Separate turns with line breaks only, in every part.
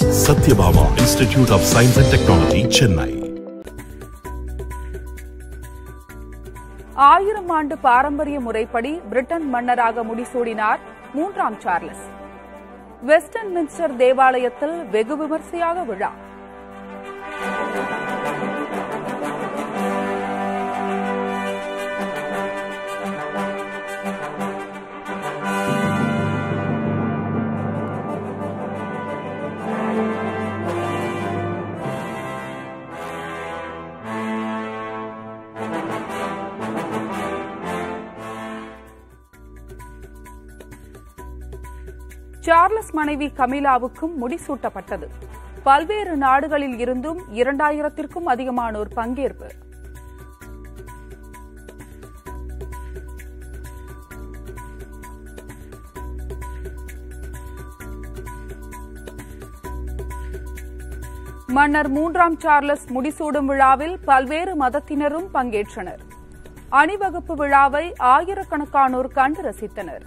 Sathyabama institute of science and technology Chennai
ஆயிரம் ஆண்டு பாரம்பரிய முறைப்படி பிரிட்டன் மன்னராக முடிசூடினார் மூன்றாம் சார்லஸ். வெஸ்டர்ன் மின்ஸ்டர் தேவாலயத்தில் வெகு விமர்சையாக விழா. சார்லஸ் மனைவி கமிலாவுக்கும் முடிசூட்டப்பட்டது பல்வேறு நாடுகளில் இருந்தும் இரண்டாயிரத்திற்கும் அதிகமானோர் பங்கேற்பு. மன்னர் மூன்றாம் சார்லஸ் முடிசூடும் விழாவில் பல்வேறு மதத்தினரும் பங்கேற்றனர். அணிவகுப்பு விழாவை ஆயிரக்கணக்கானோர் கண்டு ரசித்தனர்.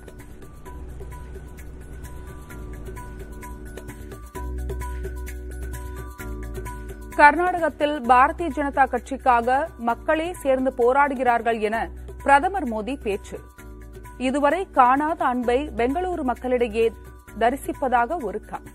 கர்நாடகத்தில் பாரதிய ஜனதா கட்சிக்காக மக்களே சேர்ந்து போராடுகிறார்கள் என பிரதமர் மோடி பேச்சு. இதுவரை காணாத அன்பை பெங்களூரு மக்களிடையே தரிசிப்பதாக ஒருக்கம்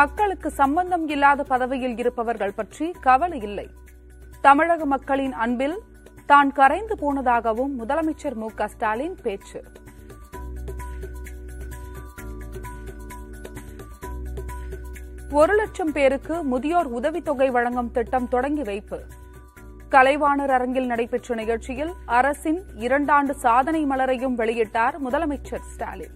மக்களுக்கு சம்பந்தம் இல்லாத பதவியில் இருப்பவர்கள் பற்றி கவலை இல்லை. தமிழக மக்களின் அன்பில் தான் கரைந்து போனதாகவும் முதலமைச்சர் மு க ஸ்டாலின் பேச்சு. ஒரு லட்சம் பேருக்கு முதியோர் உதவித்தொகை வழங்கும் திட்டம் தொடங்கி வைப்பு. கலைவாணர் அரங்கில் நடைபெற்ற நிகழ்ச்சியில் அரசின் இரண்டாண்டு சாதனை மலரையும் வெளியிட்டார் முதலமைச்சர் ஸ்டாலின்.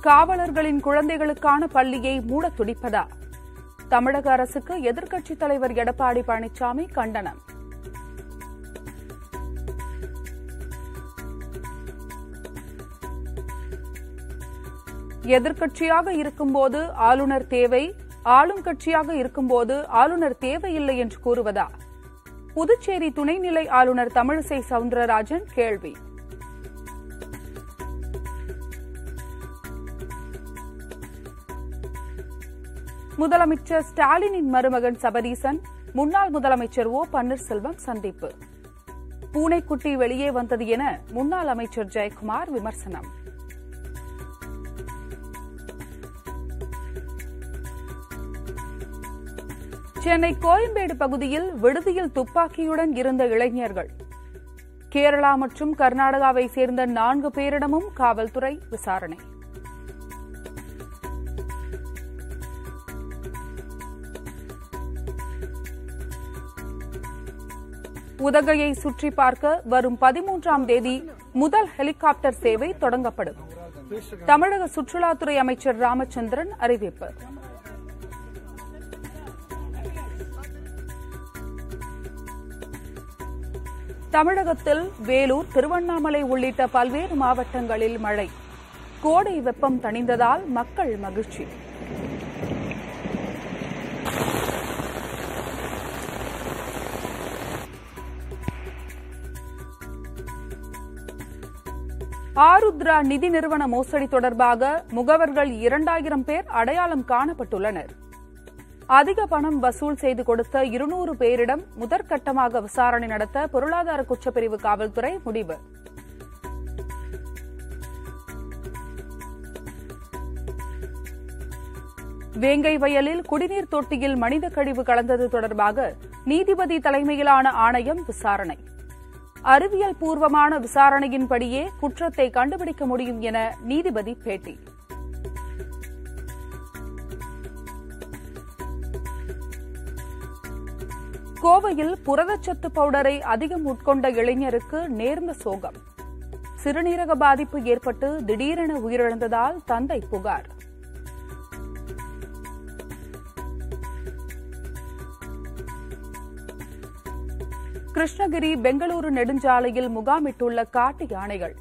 காவலர்களின் குழந்தைகளுக்கான பள்ளியை மூட துடிப்பதா? தமிழக அரசுக்கு எதிர்க்கட்சித் தலைவர் எடப்பாடி பழனிசாமி கண்டனம். எதிர்க்கட்சியாக இருக்கும்போது ஆளுநர் தேவை ஆளும் கட்சியாக இருக்கும்போது ஆளுநர் தேவையில்லை என்று கூறுவதா? புதுச்சேரி துணைநிலை ஆளுநர் தமிழிசை சவுந்தரராஜன் கேள்வி. முதலமைச்சர் ஸ்டாலினின் மருமகன் சபரீசன் முன்னாள் முதலமைச்சர் ஓ பன்னீர்செல்வம் சந்திப்பு. பூனைக்குட்டி வெளியே வந்தது என முன்னாள் அமைச்சர் ஜெயக்குமார் விமர்சனம். சென்னை கோயம்பேடு பகுதியில் விடுதியில் துப்பாக்கியுடன் இருந்த இளைஞர்கள். கேரளா மற்றும் கர்நாடகாவை சேர்ந்த நான்கு பேரிடமும் காவல்துறை விசாரணை. உதகையை சுற்றி பார்க்க வரும் பதிமூன்றாம் தேதி முதல் ஹெலிகாப்டர் சேவை தொடங்கப்படும். தமிழக சுற்றுலாத்துறை அமைச்சர் ராமச்சந்திரன் அறிவிப்பு. தமிழகத்தில் வேலூர் திருவண்ணாமலை உள்ளிட்ட பல்வேறு மாவட்டங்களில் மழை. கோடை வெப்பம் தணிந்ததால் மக்கள் மகிழ்ச்சி. ஆருத்ரா நிதி நிறுவன மோசடி தொடர்பாக முகவர்கள் இரண்டாயிரம் பேர் அடையாளம் காணப்பட்டுள்ளனர். அதிக பணம் வசூல் செய்து கொடுத்த இருநூறு பேரிடம் முதற்கட்டமாக விசாரணை நடத்த பொருளாதார குற்றப்பிரிவு காவல்துறை முடிவு. வேங்கை வயலில் குடிநீர் தொட்டியில் மனித கழிவு கலந்தது தொடர்பாக நீதிபதி தலைமையிலான ஆணையம் விசாரணை. அறிவியல் பூர்வமான விசாரணையின்படியே குற்றத்தை கண்டுபிடிக்க முடியும் என நீதிபதி பேட்டி. கோவையில் புரதச்சத்து பவுடரை அதிகம் உட்கொண்ட இளைஞருக்கு நேர்ந்த சோகம். சிறுநீரக பாதிப்பு ஏற்பட்டு திடீரென உயிரிழந்ததால் தந்தை புகார். கிருஷ்ணகிரி பெங்களூரு நெடுஞ்சாலையில் முகாமிட்டுள்ள காட்டு யானைகள்.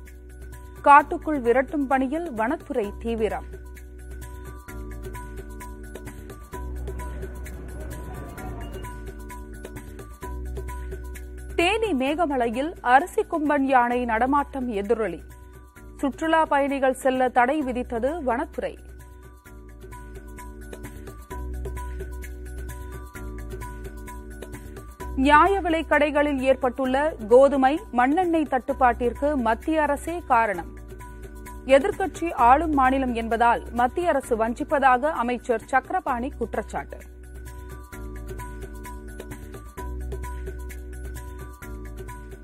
காட்டுக்குள் விரட்டும் பணியில் வனத்துறை தீவிரம். தேனி மேகமலையில் அரிசி கும்பன் யானை நடமாட்டம் எதிரொலி. சுற்றுலா பயணிகள் செல்ல தடை விதித்தது வனத்துறை. நியாய விலை கடைகளில் ஏற்பட்டுள்ள கோதுமை மண்ணெண்ணெய் தட்டுப்பாட்டிற்கு மத்திய அரசே காரணம். எதிர்க்கட்சி ஆளும் மாநிலம் என்பதால் மத்திய அரசு வஞ்சிப்பதாக அமைச்சர் சக்கரபாணி குற்றச்சாட்டு.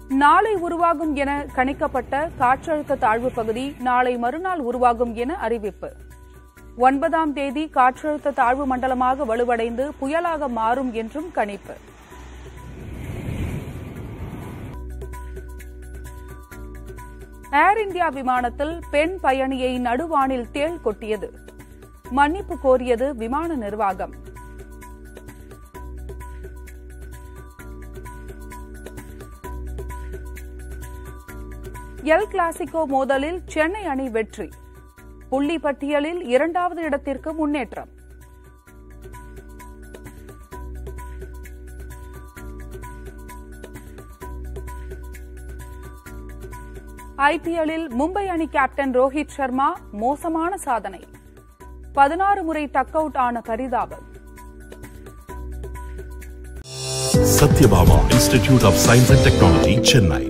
நாளை உருவாகும் என கணிக்கப்பட்ட காற்றழுத்த தாழ்வு பகுதி நாளை மறுநாள் உருவாகும் என அறிவிப்பு. ஒன்பதாம் தேதி காற்றழுத்த தாழ்வு மண்டலமாக வலுவடைந்து புயலாக மாறும் என்றும் கணிப்பு. ஏர் இந்தியா விமானத்தில் பெண் பயணியை நடுவானில் தேள் கொட்டியது. மன்னிப்பு கோரியது விமான நிர்வாகம். எல் கிளாசிகோ மோதலில் சென்னை அணி வெற்றி. புள்ளி பட்டியலில் இரண்டாவது இடத்திற்கு முன்னேற்றம். ஐபிஎல்லில் மும்பை அணி கேப்டன் ரோஹித் சர்மா மோசமான சாதனை பதினாறு முறை டக் அவுட் ஆன பரிதாபம்
Sathyabama institute of science and technology Chennai